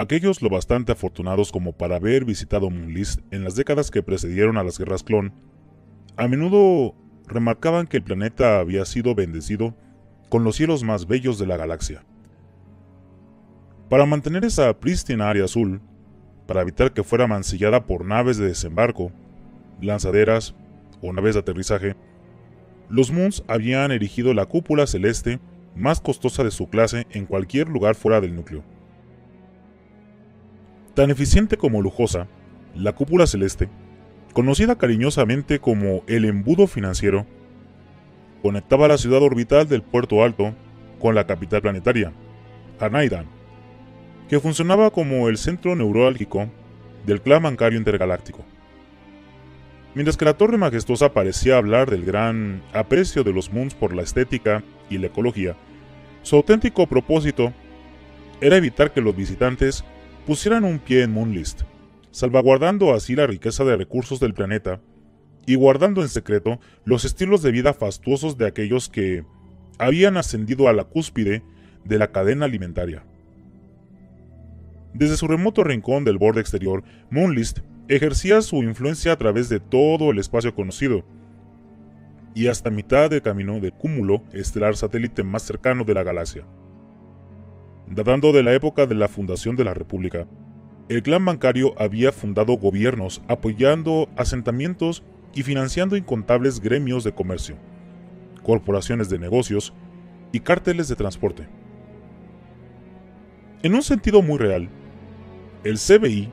Aquellos lo bastante afortunados como para haber visitado Moonlist en las décadas que precedieron a las guerras clon, a menudo remarcaban que el planeta había sido bendecido con los cielos más bellos de la galaxia. Para mantener esa prístina área azul, para evitar que fuera mancillada por naves de desembarco, lanzaderas o naves de aterrizaje, los Moons habían erigido la cúpula celeste más costosa de su clase en cualquier lugar fuera del núcleo. Tan eficiente como lujosa, la cúpula celeste, conocida cariñosamente como el embudo financiero, conectaba la ciudad orbital del Puerto Alto con la capital planetaria, Anaidan, que funcionaba como el centro neurálgico del clan bancario intergaláctico. Mientras que la torre majestuosa parecía hablar del gran aprecio de los Moons por la estética y la ecología, su auténtico propósito era evitar que los visitantes pusieran un pie en Moonlist, salvaguardando así la riqueza de recursos del planeta y guardando en secreto los estilos de vida fastuosos de aquellos que habían ascendido a la cúspide de la cadena alimentaria. Desde su remoto rincón del borde exterior, Moonlist ejercía su influencia a través de todo el espacio conocido, y hasta mitad de camino del cúmulo estelar satélite más cercano de la galaxia. Datando de la época de la fundación de la República, el clan bancario había fundado gobiernos apoyando asentamientos y financiando incontables gremios de comercio, corporaciones de negocios y cárteles de transporte. En un sentido muy real, el CBI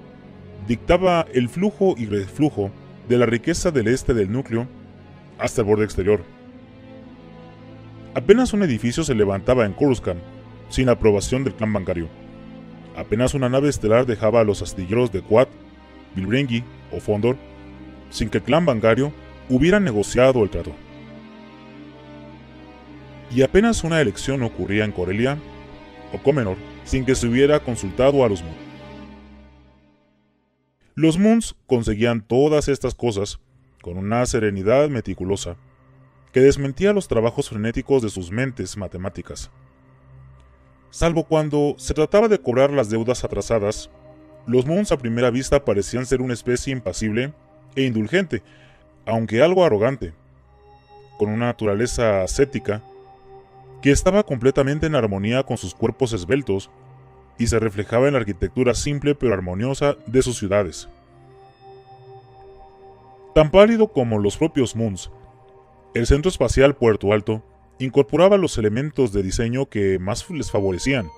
dictaba el flujo y reflujo de la riqueza del este del núcleo hasta el borde exterior. Apenas un edificio se levantaba en Coruscant sin aprobación del clan bancario. Apenas una nave estelar dejaba a los astilleros de Quad, Bilbrengi o Fondor sin que el clan bancario hubiera negociado el trato. Y apenas una elección ocurría en Corelia o Comenor sin que se hubiera consultado a los Moons. Los Moons conseguían todas estas cosas con una serenidad meticulosa que desmentía los trabajos frenéticos de sus mentes matemáticas salvo cuando se trataba de cobrar las deudas atrasadas. Los Moons a primera vista parecían ser una especie impasible e indulgente, aunque algo arrogante, con una naturaleza ascética que estaba completamente en armonía con sus cuerpos esbeltos y se reflejaba en la arquitectura simple pero armoniosa de sus ciudades. Tan pálido como los propios Moons, el centro espacial Puerto Alto incorporaba los elementos de diseño que más les favorecían.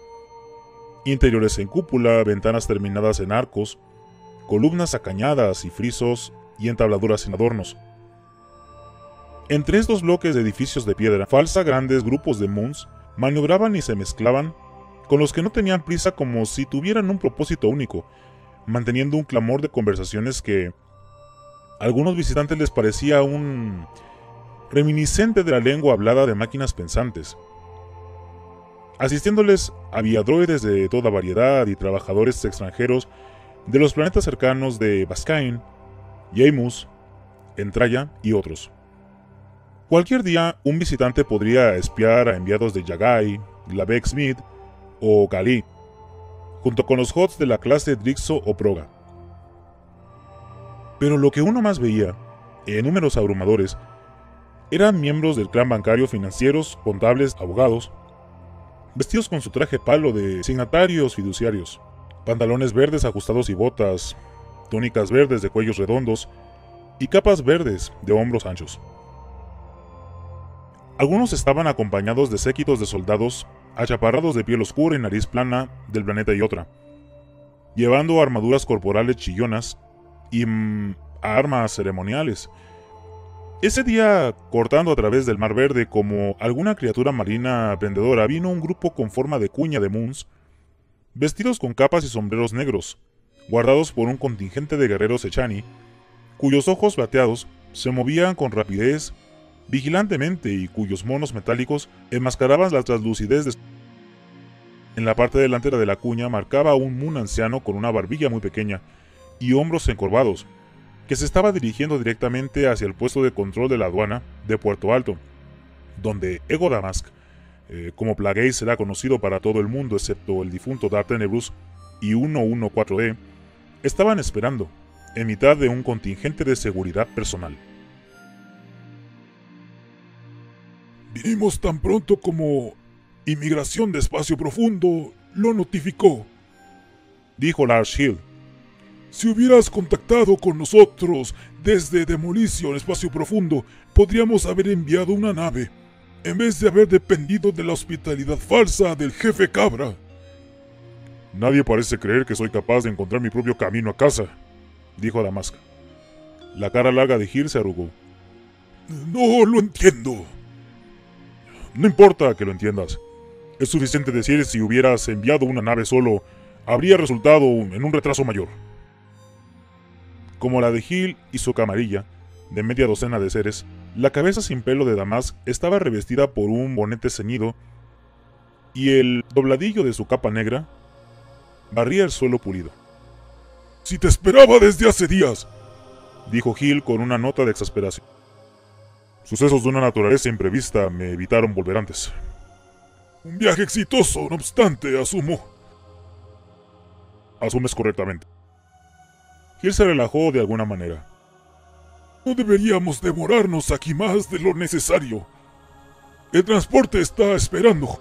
Interiores en cúpula, ventanas terminadas en arcos, columnas acañadas y frisos y entabladuras sin adornos. Entre estos bloques de edificios de piedra, falsa grandes grupos de moons maniobraban y se mezclaban con los que no tenían prisa como si tuvieran un propósito único, manteniendo un clamor de conversaciones que a algunos visitantes les parecía un reminiscente de la lengua hablada de máquinas pensantes. Asistiéndoles había droides de toda variedad y trabajadores extranjeros de los planetas cercanos de Bascain, Yamus, Entraya y otros. Cualquier día un visitante podría espiar a enviados de Yagai, Lavec Smith o Gali, junto con los HOTS de la clase Drixo o Proga. Pero lo que uno más veía, en números abrumadores, eran miembros del clan bancario, financieros, contables, abogados, vestidos con su traje palo de signatarios fiduciarios, pantalones verdes ajustados y botas, túnicas verdes de cuellos redondos y capas verdes de hombros anchos. Algunos estaban acompañados de séquitos de soldados achaparrados de piel oscura y nariz plana del planeta y otra, llevando armaduras corporales chillonas y mm, armas ceremoniales ese día, cortando a través del Mar Verde como alguna criatura marina vendedora, vino un grupo con forma de cuña de Moons, vestidos con capas y sombreros negros, guardados por un contingente de guerreros Echani, cuyos ojos plateados se movían con rapidez, vigilantemente y cuyos monos metálicos enmascaraban la traslucidez de En la parte delantera de la cuña marcaba un Moon anciano con una barbilla muy pequeña y hombros encorvados, que se estaba dirigiendo directamente hacia el puesto de control de la aduana de Puerto Alto, donde Ego Damask, eh, como Plagueis será conocido para todo el mundo excepto el difunto Darth Tenebrus, y 114D estaban esperando, en mitad de un contingente de seguridad personal. Vinimos tan pronto como Inmigración de Espacio Profundo lo notificó, dijo Lars Hill. Si hubieras contactado con nosotros desde Demolition Espacio Profundo, podríamos haber enviado una nave, en vez de haber dependido de la hospitalidad falsa del jefe Cabra. Nadie parece creer que soy capaz de encontrar mi propio camino a casa, dijo Damask. La cara larga de Hill se arrugó. No lo entiendo. No importa que lo entiendas. Es suficiente decir si hubieras enviado una nave solo, habría resultado en un retraso mayor. Como la de Hill y su camarilla, de media docena de seres, la cabeza sin pelo de Damask estaba revestida por un bonete ceñido y el dobladillo de su capa negra barría el suelo pulido. Si te esperaba desde hace días, dijo Hill con una nota de exasperación. Sucesos de una naturaleza imprevista me evitaron volver antes. Un viaje exitoso, no obstante, asumo. Asumes correctamente. Gil se relajó de alguna manera. No deberíamos demorarnos aquí más de lo necesario. El transporte está esperando.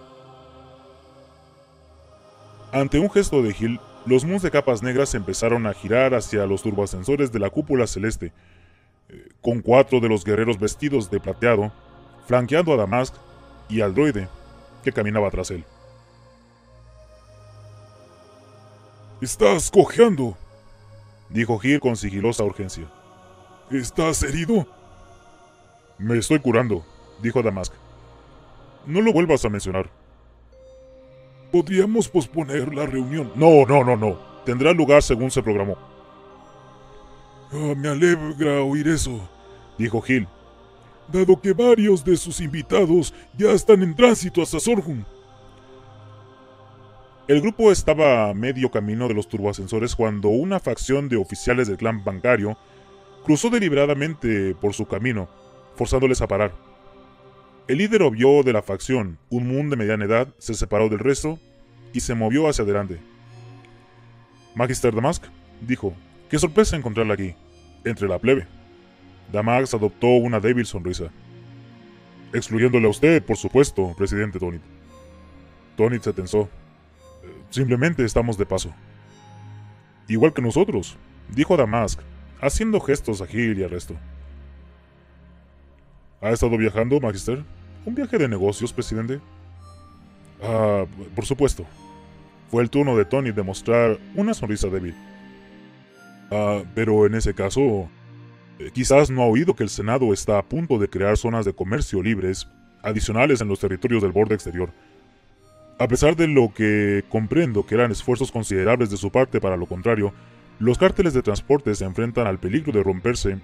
Ante un gesto de Gil, los moons de capas negras empezaron a girar hacia los turboascensores de la cúpula celeste, eh, con cuatro de los guerreros vestidos de plateado, flanqueando a Damask y al droide, que caminaba tras él. Estás cojeando, dijo Gil con sigilosa urgencia. ¿Estás herido? Me estoy curando, dijo Damask. No lo vuelvas a mencionar. Podríamos posponer la reunión. No, no, no, no. Tendrá lugar según se programó. Ah, me alegra oír eso, dijo Gil. Dado que varios de sus invitados ya están en tránsito hasta Sorghum. El grupo estaba a medio camino de los turboascensores cuando una facción de oficiales del clan bancario cruzó deliberadamente por su camino, forzándoles a parar. El líder obvio de la facción, un Moon de mediana edad, se separó del resto y se movió hacia adelante. Magister Damask, dijo, qué sorpresa encontrarla aquí, entre la plebe. Damask adoptó una débil sonrisa. Excluyéndole a usted, por supuesto, presidente Tonit. Tonit se tensó. Simplemente estamos de paso. Igual que nosotros, dijo Damask, haciendo gestos a Gil y al resto. ¿Ha estado viajando, Magister? ¿Un viaje de negocios, presidente? Ah, por supuesto. Fue el turno de Tony de mostrar una sonrisa débil. Ah, pero en ese caso, eh, quizás no ha oído que el Senado está a punto de crear zonas de comercio libres adicionales en los territorios del borde exterior. A pesar de lo que comprendo que eran esfuerzos considerables de su parte para lo contrario, los cárteles de transporte se enfrentan al peligro de romperse,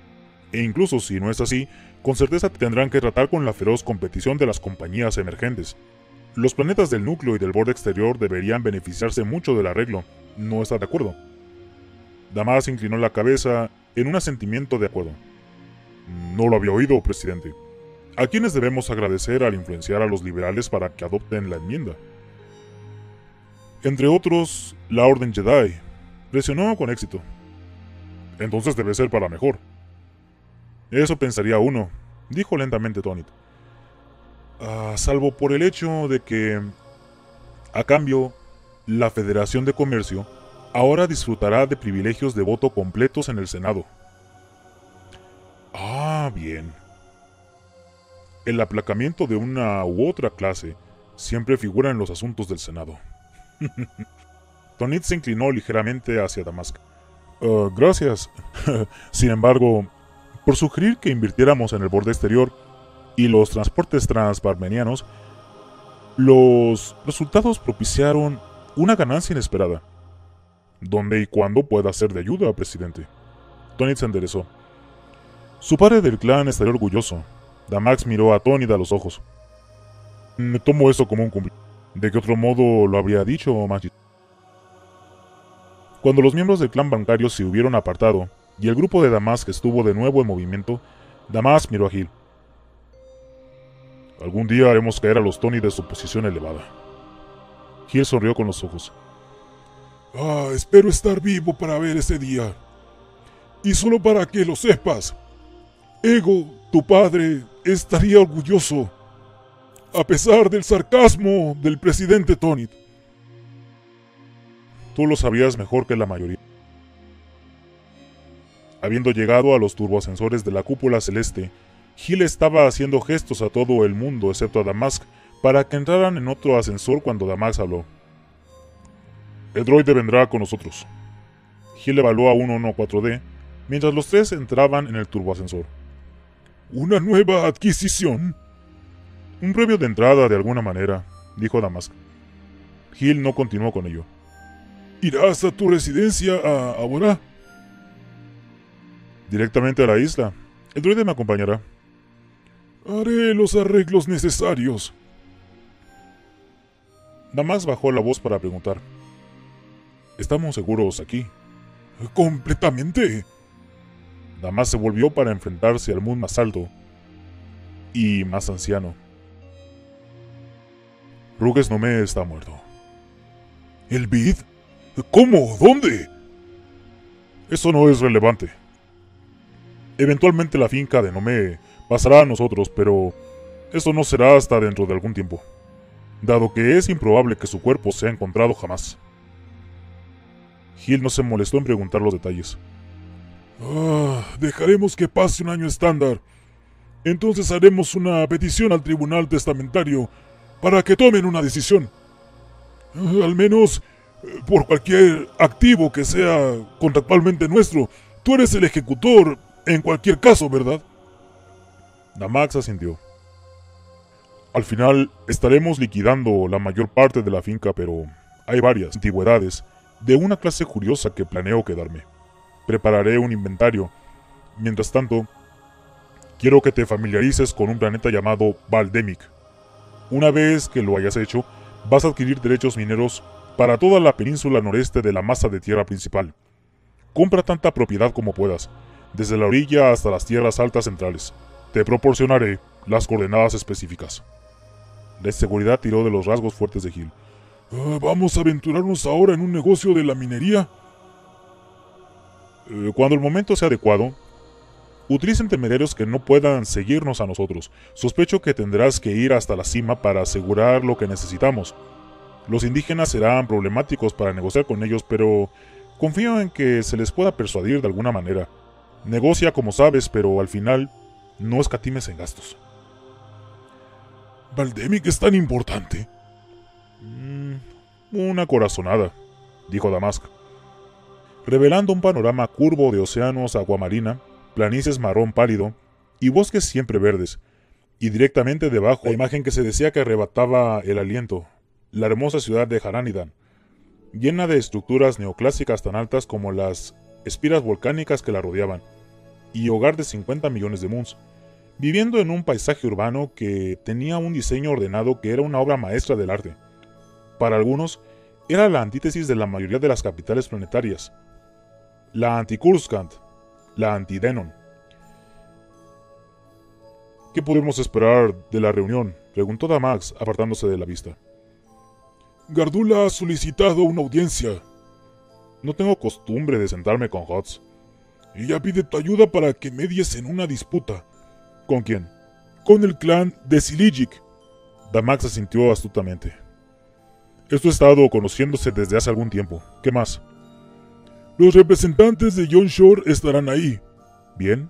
e incluso si no es así, con certeza tendrán que tratar con la feroz competición de las compañías emergentes. Los planetas del núcleo y del borde exterior deberían beneficiarse mucho del arreglo, ¿no está de acuerdo? Damas inclinó la cabeza en un asentimiento de acuerdo. No lo había oído, presidente. ¿A quiénes debemos agradecer al influenciar a los liberales para que adopten la enmienda? Entre otros, la Orden Jedi. Presionó con éxito. Entonces debe ser para mejor. Eso pensaría uno, dijo lentamente Tonit. Ah, salvo por el hecho de que, a cambio, la Federación de Comercio ahora disfrutará de privilegios de voto completos en el Senado. Ah, bien. El aplacamiento de una u otra clase siempre figura en los asuntos del Senado. Tonit se inclinó ligeramente hacia Damask. Ah, gracias. Sin embargo, por sugerir que invirtiéramos en el borde exterior y los transportes transparmenianos, los resultados propiciaron una ganancia inesperada. ¿Dónde y cuándo pueda ser de ayuda, presidente? Tonit se enderezó. Su padre del clan estaría orgulloso. Damax miró a Tonit a los ojos. Me tomo eso como un cumplimiento. ¿De qué otro modo lo habría dicho, Magis? Cuando los miembros del clan bancario se hubieron apartado y el grupo de Damask estuvo de nuevo en movimiento, Damask miró a Gil. Algún día haremos caer a los Tony de su posición elevada. Gil sonrió con los ojos. Ah, espero estar vivo para ver ese día. Y solo para que lo sepas, Ego, tu padre, estaría orgulloso, a pesar del sarcasmo del presidente Tony. Tú lo sabías mejor que la mayoría. Habiendo llegado a los turboascensores de la cúpula celeste, Gil estaba haciendo gestos a todo el mundo excepto a Damask para que entraran en otro ascensor cuando Damask habló. El droide vendrá con nosotros. Gil evaluó a 114D mientras los tres entraban en el turboascensor. ¿Una nueva adquisición? Un premio de entrada de alguna manera, dijo Damask. Gil no continuó con ello. ¿Irás a tu residencia a ahora? Directamente a la isla. El droide me acompañará. Haré los arreglos necesarios. Damask bajó la voz para preguntar. ¿Estamos seguros aquí? Completamente. Damas se volvió para enfrentarse al Moon más alto y más anciano. Ruges Nomé está muerto. ¿El Bid? ¿Cómo? ¿Dónde? Eso no es relevante. Eventualmente la finca de Nomé pasará a nosotros, pero eso no será hasta dentro de algún tiempo, dado que es improbable que su cuerpo sea encontrado jamás. Gil no se molestó en preguntar los detalles. Ah, dejaremos que pase un año estándar. Entonces haremos una petición al tribunal testamentario para que tomen una decisión. Al menos eh, por cualquier activo que sea contractualmente nuestro. Tú eres el ejecutor en cualquier caso, ¿verdad? Damax asintió. Al final estaremos liquidando la mayor parte de la finca, pero hay varias antigüedades de una clase curiosa que planeo quedarme. Prepararé un inventario. Mientras tanto, quiero que te familiarices con un planeta llamado Valdemic. Una vez que lo hayas hecho, vas a adquirir derechos mineros para toda la península noreste de la masa de tierra principal. Compra tanta propiedad como puedas, desde la orilla hasta las tierras altas centrales. Te proporcionaré las coordenadas específicas. La seguridad tiró de los rasgos fuertes de Gil. Ah, ¿Vamos a aventurarnos ahora en un negocio de la minería? Eh, cuando el momento sea adecuado, utilicen temerarios que no puedan seguirnos a nosotros. Sospecho que tendrás que ir hasta la cima para asegurar lo que necesitamos. Los indígenas serán problemáticos para negociar con ellos, pero confío en que se les pueda persuadir de alguna manera. Negocia como sabes, pero al final no escatimes en gastos. ¿Valdemic es tan importante? Mm, una corazonada, dijo Damask revelando un panorama curvo de océanos aguamarina, planicies marrón pálido y bosques siempre verdes, y directamente debajo la imagen que se decía que arrebataba el aliento, la hermosa ciudad de Haranidan, llena de estructuras neoclásicas tan altas como las espiras volcánicas que la rodeaban, y hogar de 50 millones de moons, viviendo en un paisaje urbano que tenía un diseño ordenado que era una obra maestra del arte. Para algunos, era la antítesis de la mayoría de las capitales planetarias, la anti-Kurskant, la anti-Denon. ¿Qué podemos esperar de la reunión? preguntó Damax, apartándose de la vista. Gardula ha solicitado una audiencia. No tengo costumbre de sentarme con Hots. Ella pide tu ayuda para que medies en una disputa. ¿Con quién? Con el clan de Silijic. Damax asintió astutamente. Esto ha estado conociéndose desde hace algún tiempo. ¿Qué más? Los representantes de John Shore estarán ahí. Bien.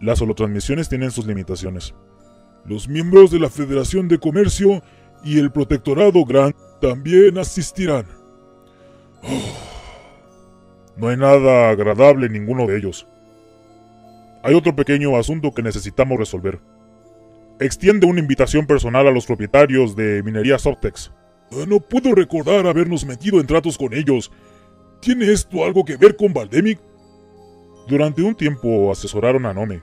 Las holotransmisiones tienen sus limitaciones. Los miembros de la Federación de Comercio y el Protectorado Grant también asistirán. No hay nada agradable en ninguno de ellos. Hay otro pequeño asunto que necesitamos resolver. Extiende una invitación personal a los propietarios de Minería Softex. Ah, no puedo recordar habernos metido en tratos con ellos ¿Tiene esto algo que ver con Valdemic? Durante un tiempo asesoraron a Nome.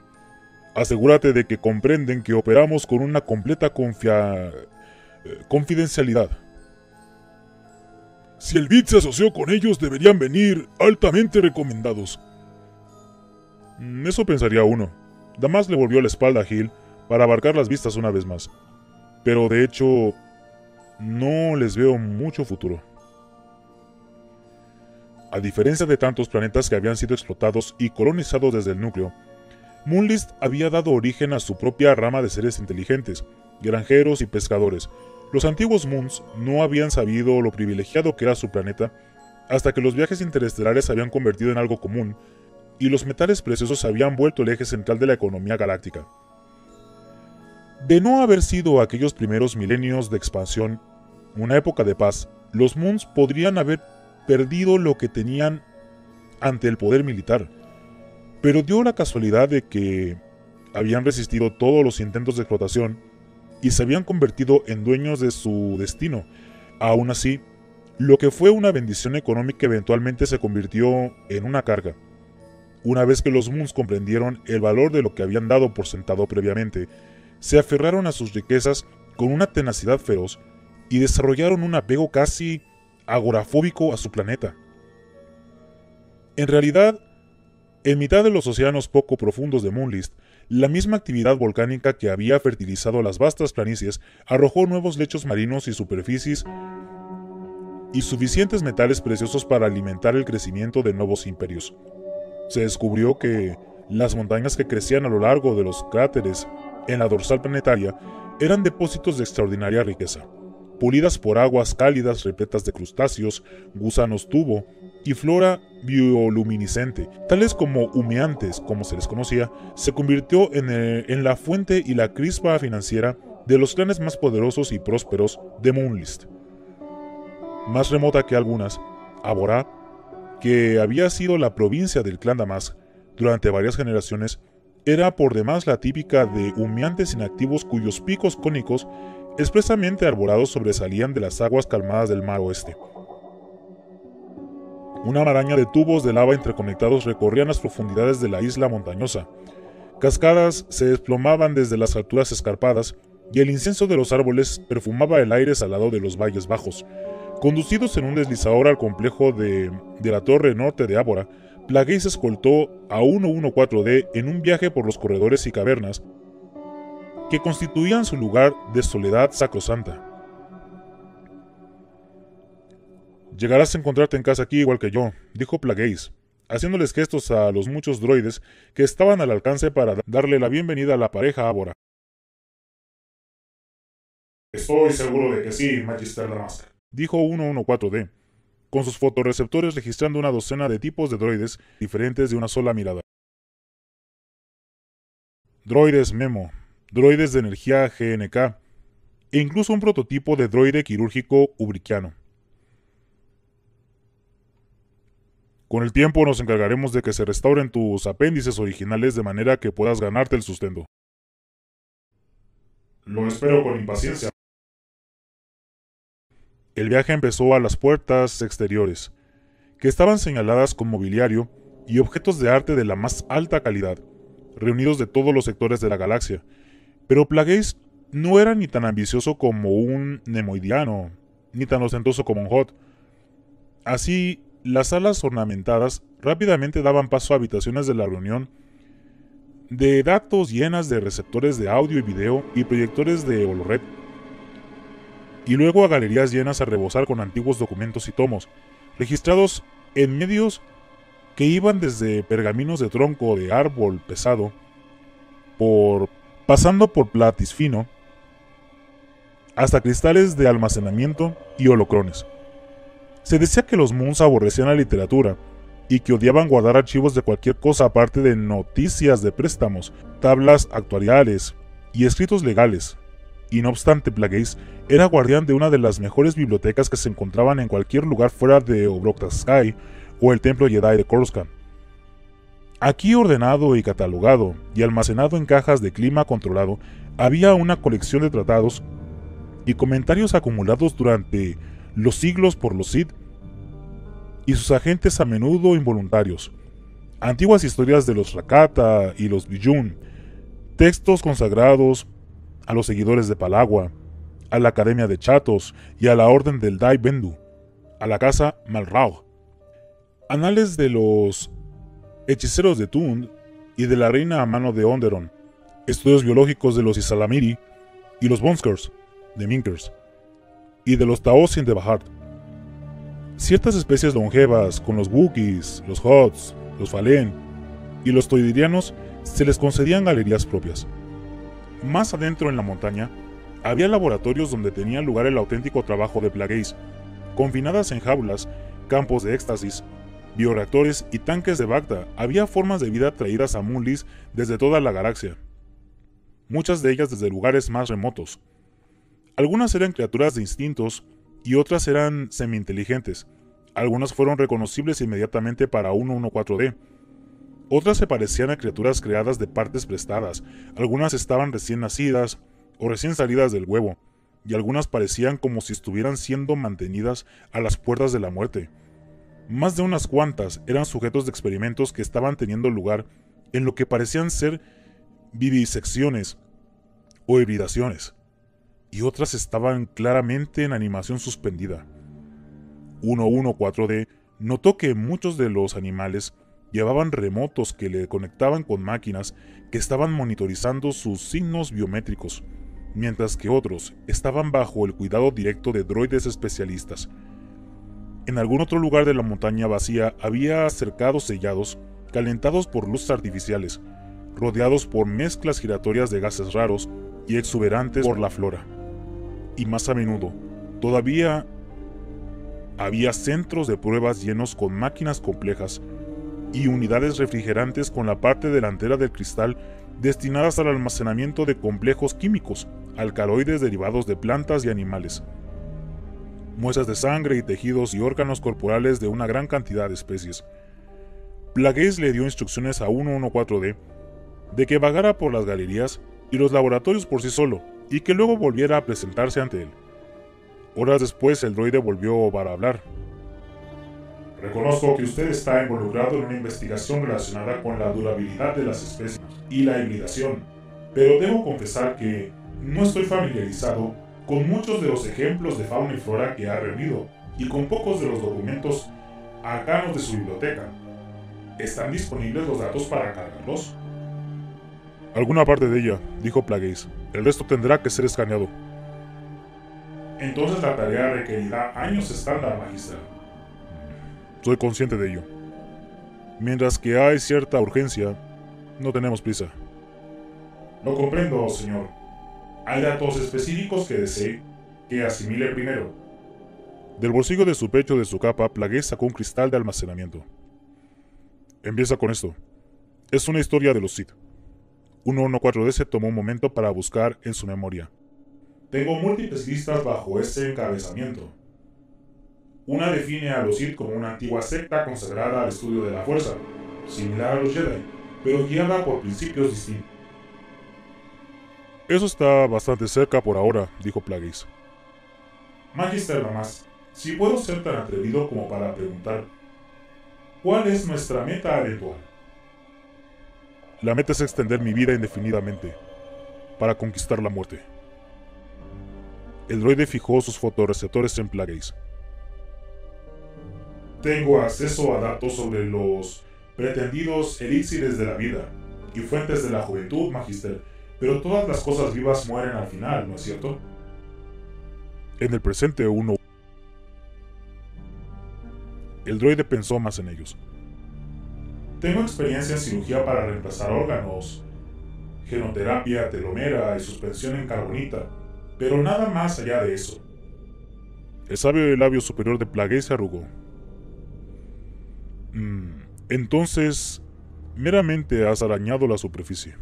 Asegúrate de que comprenden que operamos con una completa confia... Eh, confidencialidad. Si el BIT se asoció con ellos, deberían venir altamente recomendados. Mm, eso pensaría uno. Damas le volvió la espalda a Gil para abarcar las vistas una vez más. Pero de hecho, no les veo mucho futuro. A diferencia de tantos planetas que habían sido explotados y colonizados desde el núcleo, Moonlist había dado origen a su propia rama de seres inteligentes, granjeros y pescadores. Los antiguos Moons no habían sabido lo privilegiado que era su planeta hasta que los viajes interestelares se habían convertido en algo común y los metales preciosos habían vuelto el eje central de la economía galáctica. De no haber sido aquellos primeros milenios de expansión, una época de paz, los Moons podrían haber perdido lo que tenían ante el poder militar. Pero dio la casualidad de que habían resistido todos los intentos de explotación y se habían convertido en dueños de su destino. Aún así, lo que fue una bendición económica eventualmente se convirtió en una carga. Una vez que los Moons comprendieron el valor de lo que habían dado por sentado previamente, se aferraron a sus riquezas con una tenacidad feroz y desarrollaron un apego casi agorafóbico a su planeta. En realidad, en mitad de los océanos poco profundos de Moonlist, la misma actividad volcánica que había fertilizado las vastas planicies arrojó nuevos lechos marinos y superficies y suficientes metales preciosos para alimentar el crecimiento de nuevos imperios. Se descubrió que las montañas que crecían a lo largo de los cráteres en la dorsal planetaria eran depósitos de extraordinaria riqueza, pulidas por aguas cálidas repletas de crustáceos, gusanos tubo y flora bioluminiscente, tales como humeantes, como se les conocía, se convirtió en, la fuente y la crispa financiera de los clanes más poderosos y prósperos de Moonlist. Más remota que algunas, Aborá, que había sido la provincia del clan Damask durante varias generaciones, era por demás la típica de humeantes inactivos cuyos picos cónicos expresamente arborados sobresalían de las aguas calmadas del mar oeste. Una maraña de tubos de lava interconectados recorrían las profundidades de la isla montañosa. Cascadas se desplomaban desde las alturas escarpadas y el incienso de los árboles perfumaba el aire salado de los valles bajos. Conducidos en un deslizador al complejo de, la torre norte de Ábora, Plagueis escoltó a 114D en un viaje por los corredores y cavernas que constituían su lugar de soledad sacrosanta. Llegarás a encontrarte en casa aquí igual que yo, dijo Plagueis, haciéndoles gestos a los muchos droides que estaban al alcance para darle la bienvenida a la pareja Ábora. Estoy seguro de que sí, Magister Damask, dijo 114D, con sus fotoreceptores registrando una docena de tipos de droides diferentes de una sola mirada. Droides Memo, droides de energía GNK, e incluso un prototipo de droide quirúrgico ubriquiano. Con el tiempo nos encargaremos de que se restauren tus apéndices originales de manera que puedas ganarte el sustento. Lo espero con impaciencia. El viaje empezó a las puertas exteriores, que estaban señaladas con mobiliario y objetos de arte de la más alta calidad, reunidos de todos los sectores de la galaxia. Pero Plagueis no era ni tan ambicioso como un Nemoidiano, ni tan ostentoso como un Hot. Así, las salas ornamentadas rápidamente daban paso a habitaciones de la reunión de datos llenas de receptores de audio y video y proyectores de holored, y luego a galerías llenas a rebosar con antiguos documentos y tomos, registrados en medios que iban desde pergaminos de tronco de árbol pesado, por pasando por platis fino, hasta cristales de almacenamiento y holocrones. Se decía que los Moons aborrecían la literatura y que odiaban guardar archivos de cualquier cosa aparte de noticias de préstamos, tablas actuariales y escritos legales. Y no obstante, Plagueis era guardián de una de las mejores bibliotecas que se encontraban en cualquier lugar fuera de Sky o el templo Jedi de Coruscant. Aquí ordenado y catalogado y almacenado en cajas de clima controlado, había una colección de tratados y comentarios acumulados durante los siglos por los Sith y sus agentes a menudo involuntarios, antiguas historias de los Rakata y los Bijun, textos consagrados a los seguidores de Palagua, a la Academia de Chatos y a la Orden del Dai Bendu, a la Casa Malrau, anales de los hechiceros de Tund y de la reina a mano de Onderon, estudios biológicos de los Isalamiri y los Bonskers de Minkers, y de los Taosin de Bahar, Ciertas especies longevas, con los Wookiees, los Hots, los Falen y los Toidirianos, se les concedían galerías propias. Más adentro en la montaña, había laboratorios donde tenía lugar el auténtico trabajo de Plagueis, confinadas en jaulas, campos de éxtasis, bioreactores y tanques de Bacta, había formas de vida traídas a Munlis desde toda la galaxia, muchas de ellas desde lugares más remotos. Algunas eran criaturas de instintos y otras eran semi-inteligentes. Algunas fueron reconocibles inmediatamente para 114D. Otras se parecían a criaturas creadas de partes prestadas, algunas estaban recién nacidas o recién salidas del huevo, y algunas parecían como si estuvieran siendo mantenidas a las puertas de la muerte. Más de unas cuantas eran sujetos de experimentos que estaban teniendo lugar en lo que parecían ser vivisecciones o hibridaciones y otras estaban claramente en animación suspendida. 114D notó que muchos de los animales llevaban remotos que le conectaban con máquinas que estaban monitorizando sus signos biométricos, mientras que otros estaban bajo el cuidado directo de droides especialistas. En algún otro lugar de la montaña vacía había cercados sellados, calentados por luces artificiales, rodeados por mezclas giratorias de gases raros y exuberantes por la flora. Y más a menudo, todavía había centros de pruebas llenos con máquinas complejas y unidades refrigerantes con la parte delantera del cristal destinadas al almacenamiento de complejos químicos, alcaloides derivados de plantas y animales. Muestras de sangre y tejidos y órganos corporales de una gran cantidad de especies. Plagueis le dio instrucciones a 114D de que vagara por las galerías y los laboratorios por sí solo, y que luego volviera a presentarse ante él. Horas después el droide volvió para hablar. Reconozco que usted está involucrado en una investigación relacionada con la durabilidad de las especies y la hibridación, pero debo confesar que no estoy familiarizado con muchos de los ejemplos de fauna y flora que ha reunido y con pocos de los documentos arcanos de su biblioteca. ¿Están disponibles los datos para cargarlos? Alguna parte de ella, dijo Plagueis. El resto tendrá que ser escaneado. Entonces la tarea requerirá años estándar, magistral. Soy consciente de ello. Mientras que hay cierta urgencia, no tenemos prisa. Lo comprendo, señor. ¿Hay datos específicos que desee que asimile primero? Del bolsillo de su pecho de su capa, Plagueis sacó un cristal de almacenamiento. Empieza con esto. Es una historia de los Sith. 114D se tomó un momento para buscar en su memoria. Tengo múltiples listas bajo ese encabezamiento. Una define a los Sith como una antigua secta consagrada al estudio de la fuerza, similar a los Jedi, pero guiada por principios distintos. Eso está bastante cerca por ahora, dijo Plagueis. Magister nomás, si puedo ser tan atrevido como para preguntar, ¿cuál es nuestra meta eventual? La meta es extender mi vida indefinidamente, para conquistar la muerte. El droide fijó sus fotoreceptores en Plagueis. Tengo acceso a datos sobre los pretendidos elixires de la vida y fuentes de la juventud, Magister, pero todas las cosas vivas mueren al final, ¿no es cierto? En el presente uno... El droide pensó más en ellos. Tengo experiencia en cirugía para reemplazar órganos, genoterapia, telomera y suspensión en carbonita, pero nada más allá de eso. El sabio labio superior de Plagueis se arrugó. Mm, entonces, meramente has arañado la superficie.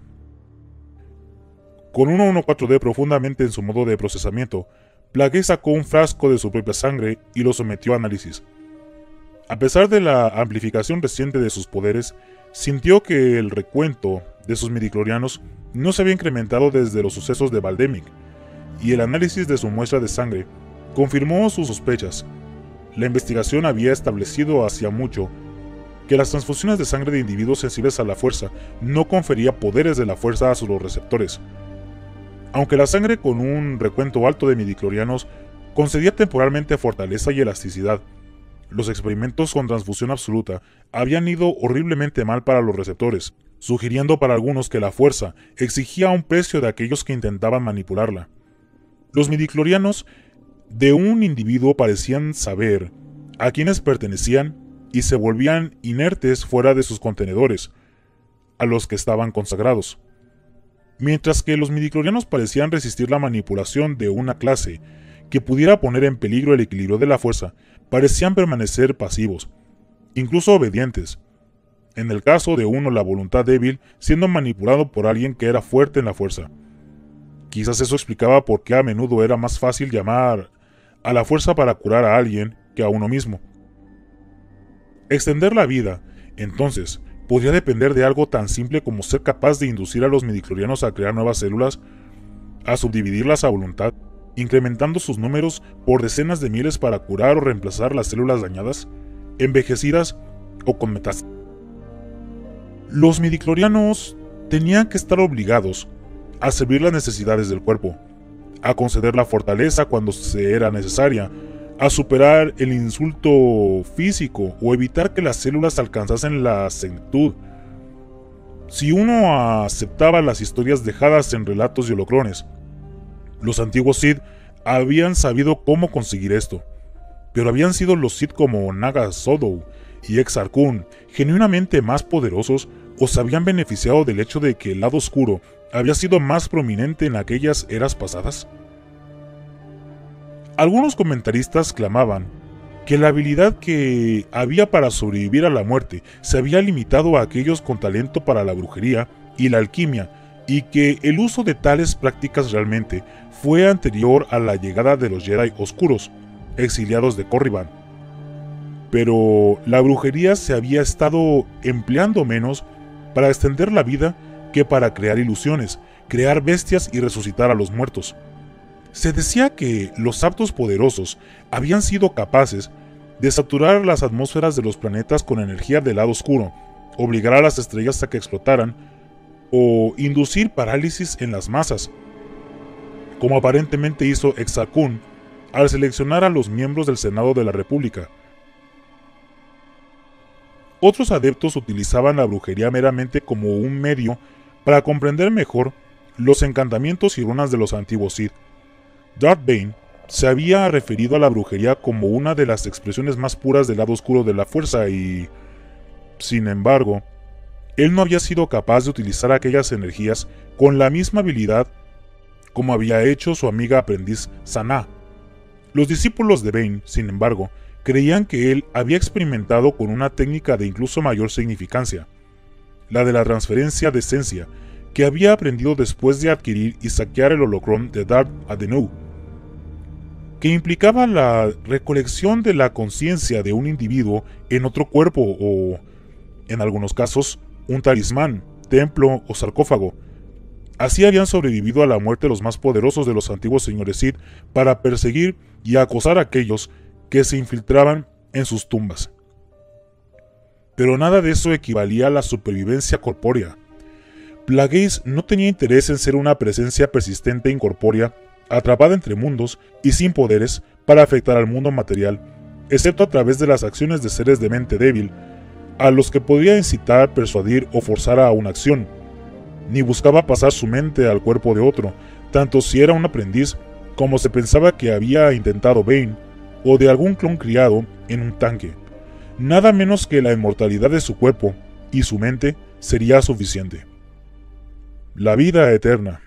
Con 114D profundamente en su modo de procesamiento, Plagueis sacó un frasco de su propia sangre y lo sometió a análisis. A pesar de la amplificación reciente de sus poderes, sintió que el recuento de sus midiclorianos no se había incrementado desde los sucesos de Valdemic, y el análisis de su muestra de sangre confirmó sus sospechas. La investigación había establecido hacía mucho que las transfusiones de sangre de individuos sensibles a la fuerza no confería poderes de la fuerza a sus receptores. Aunque la sangre con un recuento alto de midiclorianos concedía temporalmente fortaleza y elasticidad, los experimentos con transfusión absoluta habían ido horriblemente mal para los receptores, sugiriendo para algunos que la fuerza exigía un precio de aquellos que intentaban manipularla. Los midiclorianos de un individuo parecían saber a quienes pertenecían y se volvían inertes fuera de sus contenedores, a los que estaban consagrados. Mientras que los midiclorianos parecían resistir la manipulación de una clase que pudiera poner en peligro el equilibrio de la fuerza, parecían permanecer pasivos, incluso obedientes. En el caso de uno la voluntad débil siendo manipulado por alguien que era fuerte en la fuerza. Quizás eso explicaba por qué a menudo era más fácil llamar a la fuerza para curar a alguien que a uno mismo. Extender la vida, entonces, podría depender de algo tan simple como ser capaz de inducir a los midiclorianos a crear nuevas células, a subdividirlas a voluntad, incrementando sus números por decenas de miles para curar o reemplazar las células dañadas, envejecidas o con metástasis. Los midiclorianos tenían que estar obligados a servir las necesidades del cuerpo, a conceder la fortaleza cuando se era necesaria, a superar el insulto físico o evitar que las células alcanzasen la senectud. Si uno aceptaba las historias dejadas en relatos y holocrones, los antiguos Sith habían sabido cómo conseguir esto, pero habían sido los Sith como Naga Sodou y Exar Kun genuinamente más poderosos o se habían beneficiado del hecho de que el lado oscuro había sido más prominente en aquellas eras pasadas? Algunos comentaristas clamaban que la habilidad que había para sobrevivir a la muerte se había limitado a aquellos con talento para la brujería y la alquimia, y que el uso de tales prácticas realmente fue anterior a la llegada de los Jedi oscuros, exiliados de Corriban. Pero la brujería se había estado empleando menos para extender la vida que para crear ilusiones, crear bestias y resucitar a los muertos. Se decía que los aptos poderosos habían sido capaces de saturar las atmósferas de los planetas con energía del lado oscuro, obligar a las estrellas a que explotaran o inducir parálisis en las masas, como aparentemente hizo Exarcún al seleccionar a los miembros del Senado de la República. Otros adeptos utilizaban la brujería meramente como un medio para comprender mejor los encantamientos y runas de los antiguos Sith. Darth Bane se había referido a la brujería como una de las expresiones más puras del lado oscuro de la fuerza y... Sin embargo, él no había sido capaz de utilizar aquellas energías con la misma habilidad como había hecho su amiga aprendiz Sana. Los discípulos de Bane, sin embargo, creían que él había experimentado con una técnica de incluso mayor significancia, la de la transferencia de esencia, que había aprendido después de adquirir y saquear el holocron de Darth Adenou, que implicaba la recolección de la conciencia de un individuo en otro cuerpo o, en algunos casos, un talismán, templo o sarcófago. Así habían sobrevivido a la muerte los más poderosos de los antiguos señores Sith para perseguir y acosar a aquellos que se infiltraban en sus tumbas. Pero nada de eso equivalía a la supervivencia corpórea. Plagueis no tenía interés en ser una presencia persistente e incorpórea, atrapada entre mundos y sin poderes para afectar al mundo material, excepto a través de las acciones de seres de mente débil, a los que podía incitar, persuadir o forzar a una acción. Ni buscaba pasar su mente al cuerpo de otro, tanto si era un aprendiz como se pensaba que había intentado Bane, o de algún clon criado en un tanque. Nada menos que la inmortalidad de su cuerpo y su mente sería suficiente. La vida eterna.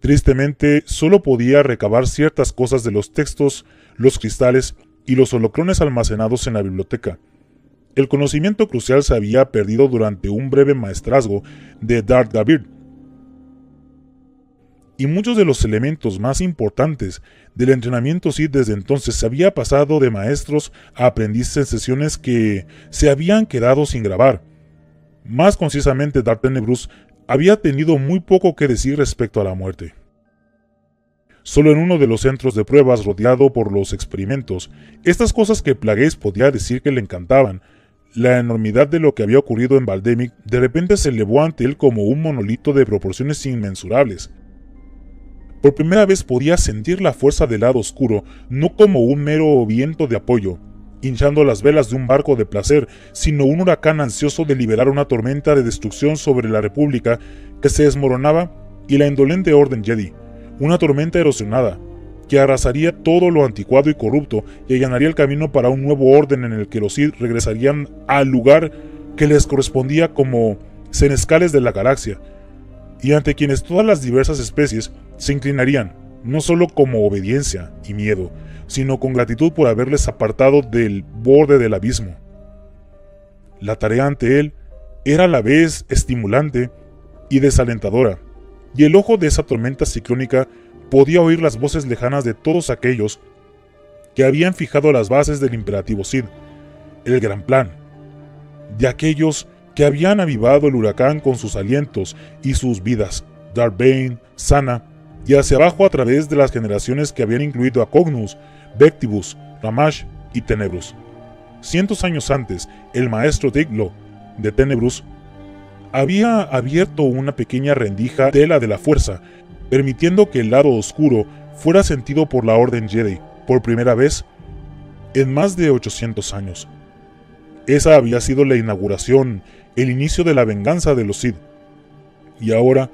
Tristemente, solo podía recabar ciertas cosas de los textos, los cristales y los holocrones almacenados en la biblioteca. El conocimiento crucial se había perdido durante un breve maestrazgo de Darth Gavir, y muchos de los elementos más importantes del entrenamiento Sith desde entonces se había pasado de maestros a aprendices en sesiones que se habían quedado sin grabar. Más concisamente, Darth Tenebrus había tenido muy poco que decir respecto a la muerte. Solo en uno de los centros de pruebas rodeado por los experimentos, estas cosas que Plagueis podía decir que le encantaban, la enormidad de lo que había ocurrido en Valdemic de repente se elevó ante él como un monolito de proporciones inmensurables, por primera vez podía sentir la fuerza del lado oscuro, no como un mero viento de apoyo, hinchando las velas de un barco de placer, sino un huracán ansioso de liberar una tormenta de destrucción sobre la República que se desmoronaba y la indolente Orden Jedi, una tormenta erosionada, que arrasaría todo lo anticuado y corrupto y allanaría el camino para un nuevo orden en el que los Sith regresarían al lugar que les correspondía como senescales de la galaxia, y ante quienes todas las diversas especies se inclinarían, no solo como obediencia y miedo, sino con gratitud por haberles apartado del borde del abismo. La tarea ante él era a la vez estimulante y desalentadora, y el ojo de esa tormenta ciclónica podía oír las voces lejanas de todos aquellos que habían fijado las bases del imperativo Sid, el gran plan, de aquellos que habían avivado el huracán con sus alientos y sus vidas, Darth Sana, y hacia abajo a través de las generaciones que habían incluido a Cognus, Vectibus, Ramash y Tenebrus. Cientos años antes, el maestro Diglo, de Tenebrus, había abierto una pequeña rendija de la de la fuerza, permitiendo que el lado oscuro fuera sentido por la Orden Jedi por primera vez en más de 800 años. Esa había sido la inauguración el inicio de la venganza de los Sith. Y ahora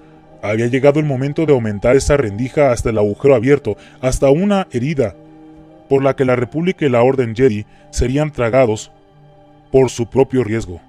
había llegado el momento de aumentar esa rendija hasta el agujero abierto, hasta una herida, por la que la República y la Orden Jedi serían tragados por su propio riesgo.